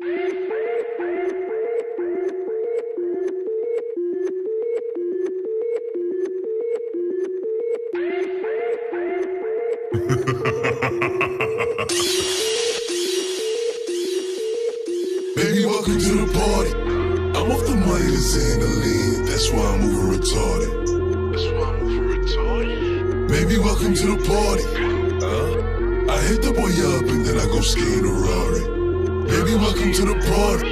Baby, welcome to the party. I'm off the money that's in the lean. That's why I'm moving retarded. That's why I'm moving retarded. Baby, welcome to the party. Uh, I hit the boy up and then I go ski in a Rari. Baby, welcome to the party.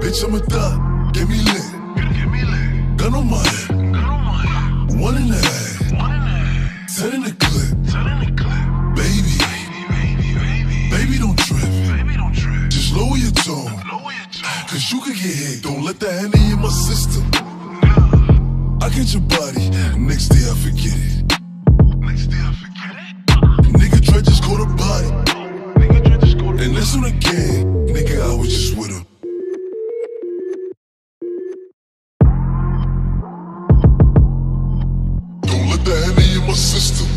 Bitch, I'm a thot. Get me lit. Get me lit. Gun on my head. On. One in the head. One in the head. Ten in the clip. Baby, Baby, baby, baby. baby, don't trip. Baby, don't trip. Just lower your tone. Lower your tone. Cause you could get hit. Don't let that henny in my system. I get your body. Next day I forget it. Next day I forget it. Nigga Dre just caught a body. Nigga tried to score And this one again. Nigga, I was just with him. Don't let that henny in my system.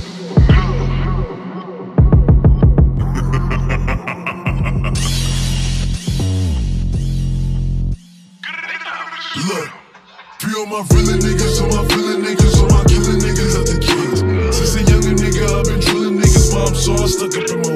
Look, free all my villain niggas, all my villain niggas, all my killing niggas at the kings. Since a younger nigga, I've been drilling niggas, mom, so I stuck up in my